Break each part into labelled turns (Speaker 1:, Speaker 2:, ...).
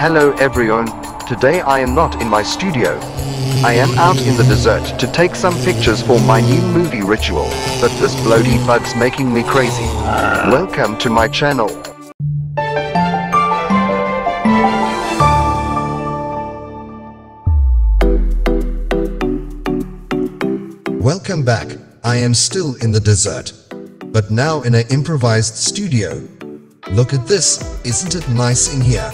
Speaker 1: Hello everyone. Today I am not in my studio. I am out in the desert to take some pictures for my new movie ritual, but this bloody bug's making me crazy. Welcome to my channel.
Speaker 2: Welcome back. I am still in the desert, but now in an improvised studio. Look at this, isn't it nice in here?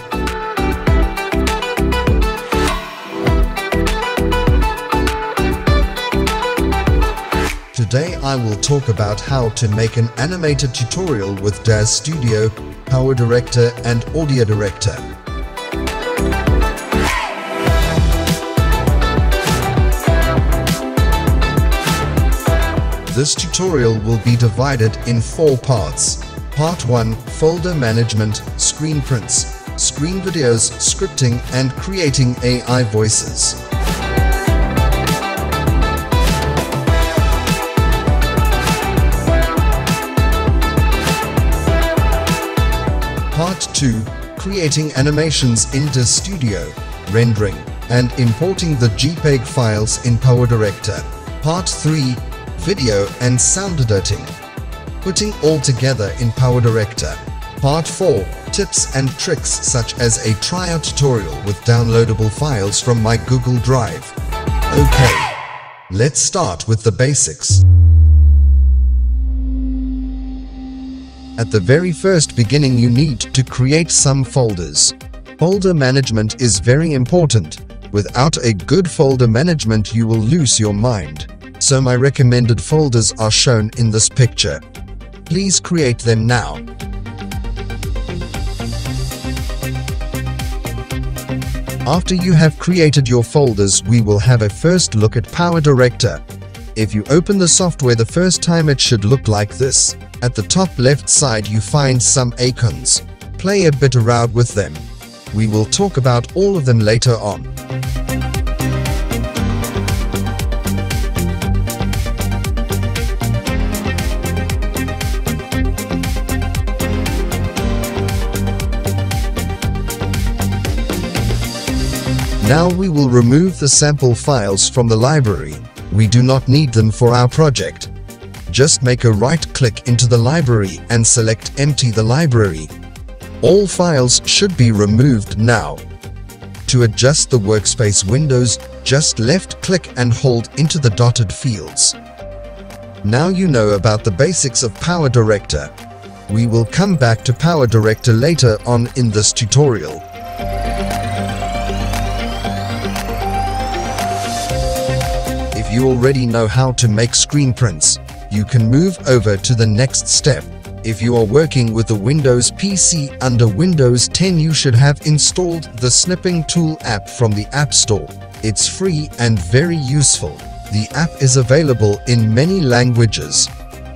Speaker 2: Today I will talk about how to make an animated tutorial with DAZ Studio, Power Director and Audio Director. This tutorial will be divided in four parts. Part 1 Folder Management, Screen Prints, Screen Videos, Scripting and Creating AI Voices. Part 2 Creating animations in DAZ Studio, rendering, and importing the JPEG files in PowerDirector. Part 3 Video and sound editing, putting all together in PowerDirector. Part 4 Tips and tricks such as a tryout tutorial with downloadable files from my Google Drive. Okay, let's start with the basics. At the very first beginning you need to create some folders. Folder management is very important. Without a good folder management you will lose your mind. So my recommended folders are shown in this picture. Please create them now. After you have created your folders, we will have a first look at Power Director. If you open the software the first time it should look like this. At the top left side you find some icons. Play a bit around with them. We will talk about all of them later on. Now we will remove the sample files from the library. We do not need them for our project. Just make a right click into the library and select empty the library. All files should be removed now. To adjust the workspace windows, just left click and hold into the dotted fields. Now you know about the basics of Power Director. We will come back to Power Director later on in this tutorial. You already know how to make screen prints, you can move over to the next step. If you are working with a Windows PC under Windows 10 you should have installed the Snipping Tool app from the App Store. It's free and very useful. The app is available in many languages.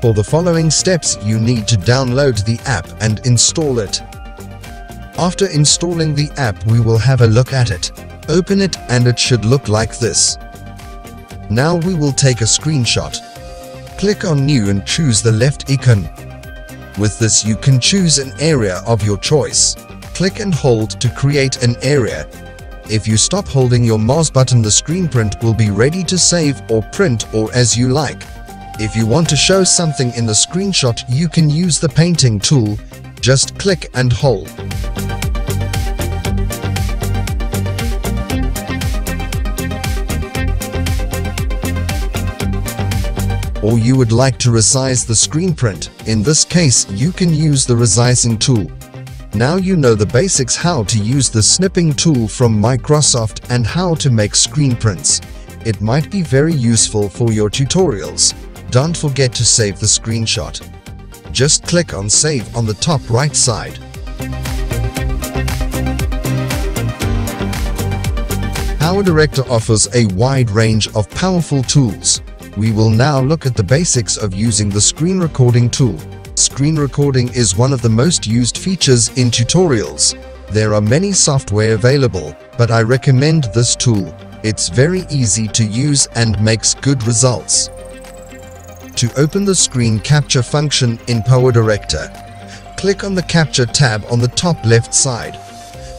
Speaker 2: For the following steps you need to download the app and install it. After installing the app we will have a look at it. Open it and it should look like this. Now we will take a screenshot. Click on New and choose the left icon. With this you can choose an area of your choice. Click and hold to create an area. If you stop holding your mouse button the screen print will be ready to save or print or as you like. If you want to show something in the screenshot you can use the painting tool. Just click and hold. Or you would like to resize the screen print, in this case you can use the resizing tool. Now you know the basics how to use the snipping tool from Microsoft and how to make screen prints. It might be very useful for your tutorials. Don't forget to save the screenshot. Just click on save on the top right side. Power Director offers a wide range of powerful tools. We will now look at the basics of using the screen recording tool. Screen recording is one of the most used features in tutorials. There are many software available, but I recommend this tool. It's very easy to use and makes good results. To open the screen capture function in PowerDirector, click on the Capture tab on the top left side.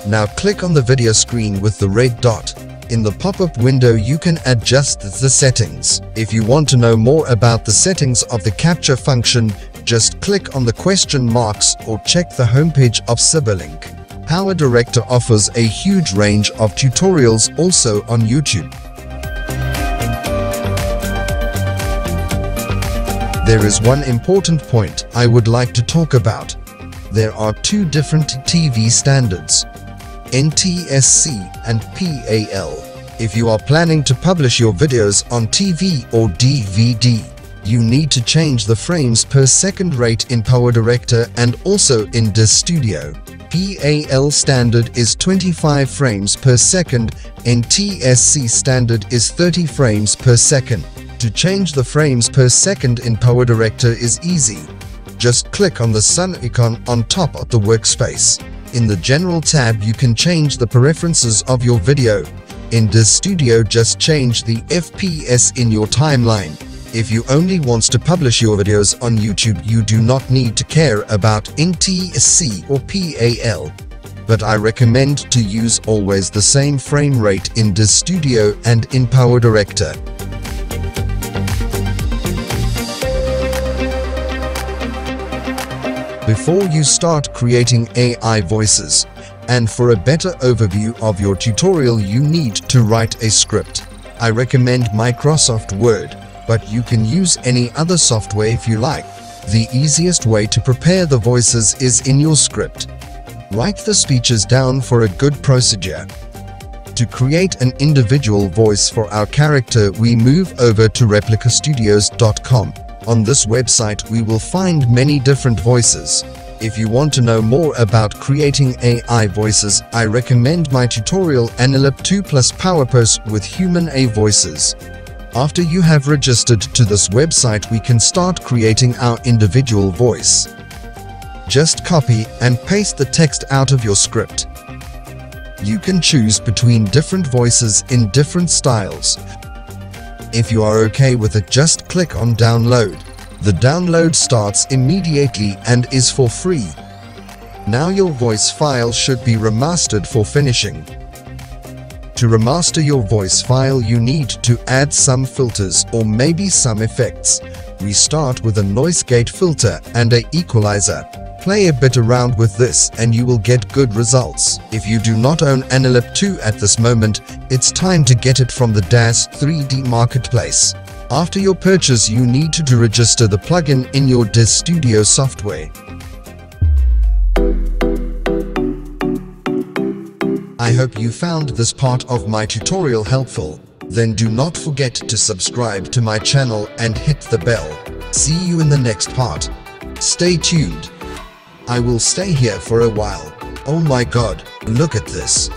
Speaker 2: Now click on the video screen with the red dot. In the pop-up window you can adjust the settings. If you want to know more about the settings of the capture function, just click on the question marks or check the homepage of Cyberlink. Power Director offers a huge range of tutorials also on YouTube. There is one important point I would like to talk about. There are two different TV standards, NTSC and PAL. If you are planning to publish your videos on TV or DVD, you need to change the frames per second rate in Power Director and also in DAZ Studio. PAL standard is 25 frames per second and NTSC standard is 30 frames per second. To change the frames per second in Power Director is easy. Just click on the sun icon on top of the workspace. In the General tab you can change the preferences of your video. In DAZ Studio just change the FPS in your timeline. If you only want to publish your videos on YouTube you do not need to care about NTSC or PAL. But I recommend to use always the same frame rate in DAZ Studio and in Power Director. Before you start creating AI voices. And for a better overview of your tutorial you need to write a script. I recommend Microsoft Word, but you can use any other software if you like. The easiest way to prepare the voices is in your script. Write the speeches down for a good procedure. To create an individual voice for our character we move over to replicastudios.com. On this website we will find many different voices. If you want to know more about creating AI voices, I recommend my tutorial AniLip 2 Plus PowerPose with Human A Voices. After you have registered to this website we can start creating our individual voice. Just copy and paste the text out of your script. You can choose between different voices in different styles. If you are okay with it just click on download. The download starts immediately and is for free. Now your voice file should be remastered for finishing. To remaster your voice file you need to add some filters or maybe some effects. We start with a noise gate filter and a equalizer. Play a bit around with this and you will get good results. If you do not own AniLip 2 at this moment, it's time to get it from the DAZ 3D marketplace. After your purchase you need to register the plugin in your DAZ Studio software. I hope you found this part of my tutorial helpful. Then do not forget to subscribe to my channel and hit the bell. See you in the next part. Stay tuned. I will stay here for a while. Oh my god, look at this.